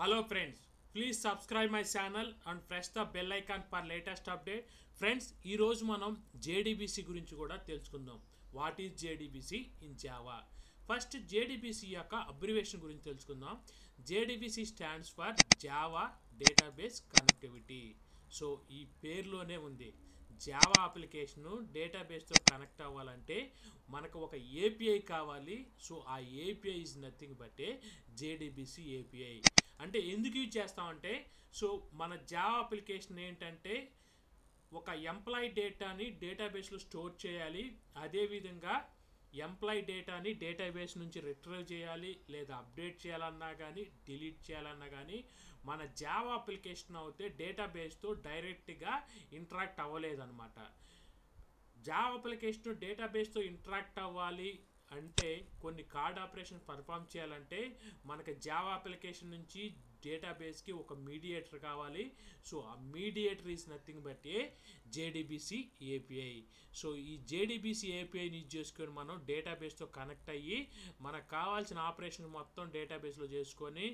Hello friends please subscribe my channel and press the bell icon for latest update friends ఈరోజు మనం JDBC గురించి కూడా తెలుసుకుందాం. What is JDBC in Java first JDBC యొక్క abbreviation గురించి తెలుసుకుందాం. JDBC stands for Java database connectivity so ఈ పేరులోనే ఉంది. జావా అప్లికేషను డేటాబేస్తో కనెక్ట్ అవ్వాలంటే మనకు ఒక ఏపీఐ కావాలి. సో ఆ ఏపీఐ ఈజ్ నథింగ్ బట్టే జేడీబీసీ ఏపీఐ అంటే ఎందుకు యూజ్ చేస్తామంటే సో మన జావా అప్లికేషన్ ఏంటంటే ఒక ఎంప్లాయ్ డేటాని డేటాబేస్లో స్టోర్ చేయాలి. అదేవిధంగా ఎంప్లాయ్ డేటాని డేటాబేస్ నుంచి రిట్రీవ్ చేయాలి లేదా అప్డేట్ చేయాలన్నా కానీ డిలీట్ చేయాలన్నా కానీ మన జావా అప్లికేషన్ అయితే డేటాబేస్తో డైరెక్ట్గా ఇంటరాక్ట్ అవ్వలేదన్నమాట. జావా అప్లికేషన్ డేటాబేస్తో ఇంటరాక్ట్ అవ్వాలి అంటే కొన్ని కార్డ్ ఆపరేషన్ పర్ఫామ్ చేయాలంటే మనకి జావా అప్లికేషన్ నుంచి డేటాబేస్కి ఒక మీడియేటర్ కావాలి. సో ఆ mediator is nothing but a JDBC API so ఈ జేడీబీసీ ఏపీఐని యూజ్ చేసుకొని మనం డేటాబేస్తో కనెక్ట్ అయ్యి మనకు కావాల్సిన ఆపరేషన్ మొత్తం డేటాబేస్లో చేసుకొని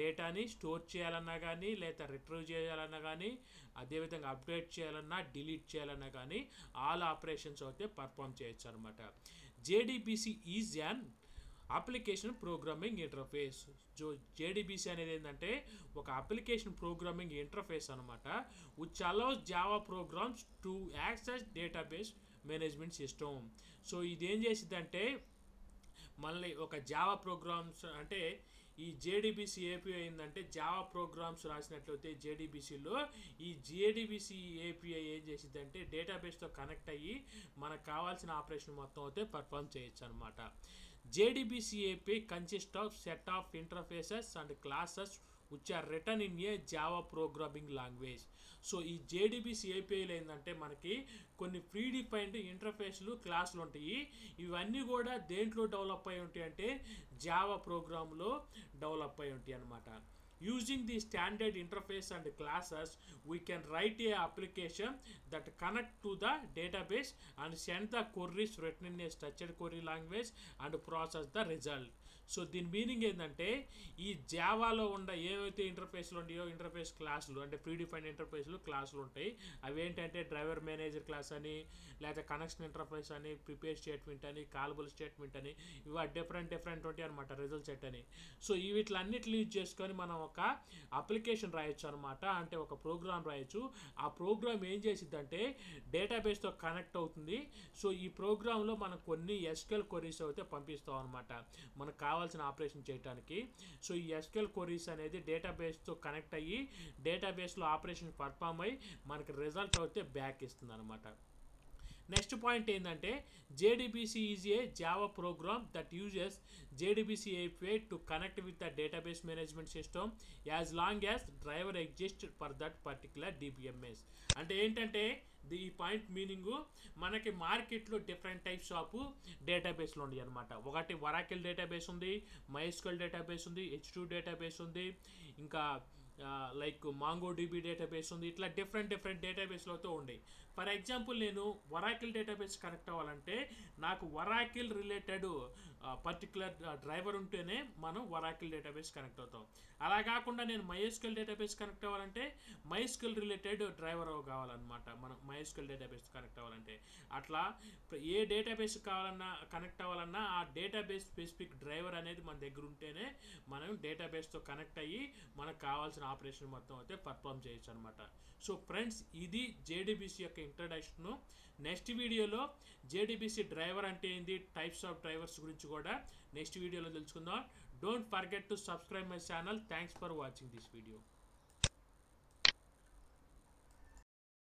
డేటాని స్టోర్ చేయాలన్నా కానీ లేదా రిట్రీవ్ చేయాలన్నా కానీ అదేవిధంగా అప్డేట్ చేయాలన్నా డిలీట్ చేయాలన్నా కానీ ఆల్ ఆపరేషన్స్ అయితే పర్ఫామ్ చేయొచ్చు అనమాట JDBC is an application programming interface. Joe JDBC అనేది ఏంటంటే ఒక అప్లికేషన్ ప్రోగ్రామింగ్ ఇంటర్ఫేస్ అనమాట which allows Java programs to access database management system so ఇదేం చేసిద్దంటే మళ్ళీ ఒక జావా ప్రోగ్రామ్స్ అంటే ఈ జేడీబీసీ ఏపీఐ ఏంటంటే జావా ప్రోగ్రామ్స్ రాసినట్లయితే జేడీబీసీలో ఈ జేడీబీసీ ఏపీఐ ఏం చేసిద్దంటే డేటాబేస్తో కనెక్ట్ అయ్యి మనకు కావాల్సిన ఆపరేషన్ మొత్తం అయితే పర్ఫామ్ చేయొచ్చు అనమాట JDBC API consist of set of interfaces and classes which are return in a Java programming language so ఈ జేడీబీసీ ఏపీఐలో ఏంటంటే మనకి కొన్ని ప్రీ డిఫైన్డ్ ఇంటర్ఫేస్లు క్లాసులు ఉంటాయి. ఇవన్నీ కూడా దేంట్లో డెవలప్ అయి ఉంటాయి అంటే జావా ప్రోగ్రాంలో డెవలప్ అయి ఉంటాయి అనమాట using the standard interface and classes we can write a application that connect to the database and send the queries written in a structured query language and process the result so దీని meaning ఏంటంటే ఈ జావాలో ఉన్న ఏవైతే ఇంటర్ఫేస్లు ఉంటాయో interface క్లాసులు అంటే predefine ఇంటర్ఫేస్లు క్లాసులు ఉంటాయి. అవి ఏంటంటే డ్రైవర్ మేనేజర్ క్లాస్ అని లేదా కనెక్షన్ ఇంటర్ఫేస్ అని ప్రిపేర్ స్టేట్మెంట్ అని కాలబుల్ స్టేట్మెంట్ అని ఇవి డిఫరెంట్ డిఫరెంట్ ఉంటాయి అనమాట రిజల్ట్ సెట్ అని. సో ఈ వీటిలన్నిటిని యూజ్ చేసుకొని మనం ఒక అప్లికేషన్ రాయొచ్చు అనమాట అంటే ఒక ప్రోగ్రామ్ రాయొచ్చు. ఆ ప్రోగ్రామ్ ఏం చేసిద్దంటే డేటాబేస్తో కనెక్ట్ అవుతుంది. సో ఈ ప్రోగ్రాంలో మనం కొన్ని ఎస్క్యూఎల్ కొరీస్ అయితే పంపిస్తాం అనమాట మనకు కావాల్సిన ఆపరేషన్ చేయడానికి సో ఈ ఎస్క్యూఎల్ కొరీస్ అనేది డేటాబేస్తో కనెక్ట్ అయ్యి డేటాబేస్లో ఆపరేషన్ పర్ఫామ్ అయ్యి మనకి రిజల్ట్ అయితే బ్యాక్ ఇస్తుంది అనమాట నెక్స్ట్ పాయింట్ ఏంటంటే JDBC is a Java program that uses JDBC API to connect with the database management system as long as driver exist for that particular DBMS అంటే ఏంటంటే ఈ point meaning మనకి మార్కెట్లో different types of డేటాబేస్లు ఉన్నాయి అనమాట ఒకటి వరాకిల్ డేటాబేస్ ఉంది మైస్కల్ డేటాబేస్ ఉంది హెచ్ టూ డేటాబేస్ ఉంది ఇంకా లైక్ మాంగో డీబీ డేటాబేస్ ఉంది ఇట్లా డిఫరెంట్ డిఫరెంట్ డేటాబేస్లతో ఉండే. ఫర్ ఎగ్జాంపుల్ నేను వరాకిల్ డేటాబేస్ కనెక్ట్ అవ్వాలంటే నాకు వరాకిల్ రిలేటెడ్ పర్టికులర్ డ్రైవర్ ఉంటేనే మనం వరాకిల్ డేటాబేస్ కనెక్ట్ అవుతాం. అలా కాకుండా నేను మైఎస్కెల్ డేటాబేస్ కనెక్ట్ అవ్వాలంటే మైస్కిల్ రిలేటెడ్ డ్రైవర్ కావాలన్నమాట. మనం మైస్కిల్ డేటాబేస్ కనెక్ట్ అవ్వాలంటే. అట్లా ఏ డేటాబేస్ కావాలన్నా కనెక్ట్ అవ్వాలన్నా ఆ డేటాబేస్ స్పెసిఫిక్ డ్రైవర్ అనేది మన దగ్గర ఉంటేనే మనం డేటాబేస్తో కనెక్ట్ అయ్యి మనకు కావాల్సిన కావాల్సిన ఆపరేషన్ మొత్తం అయితే పర్ఫామ్ చేయొచ్చు అనమాట సో ఫ్రెండ్స్ ఇది జేడీబీసీ యొక్క ఇంట్రడక్షన్ నెక్స్ట్ వీడియోలో జేడీబీసీ డ్రైవర్ అంటే ఏంది? టైప్స్ ఆఫ్ డ్రైవర్స్ గురించి కూడా నెక్స్ట్ వీడియోలో తెలుసుకుందాం. Don't forget to subscribe my channel thanks for watching this video